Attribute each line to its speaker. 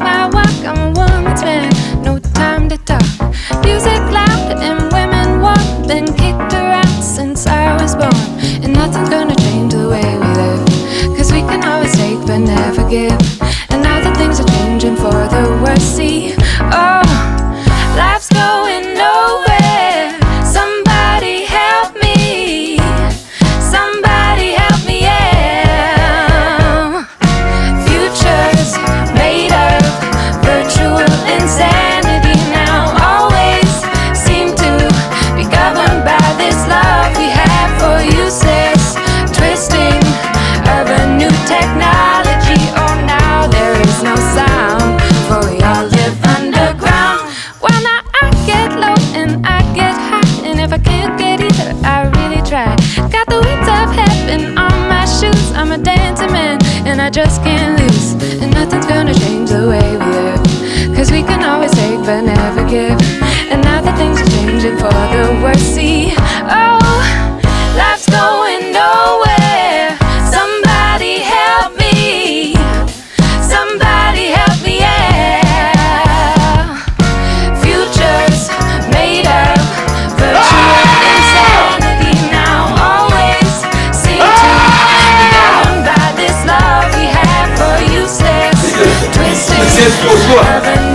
Speaker 1: My walk, I'm a woman's man. No time to talk. Music loud and women walk. Been kicked around since I was born. And nothing's gonna change the way we live. Cause we can always take but never give. the wings of heaven on my shoes. I'm a dancing man, and I just can't lose. And nothing's gonna change the way we live. Cause we can always take but never give. And now that things are changing. 不说。了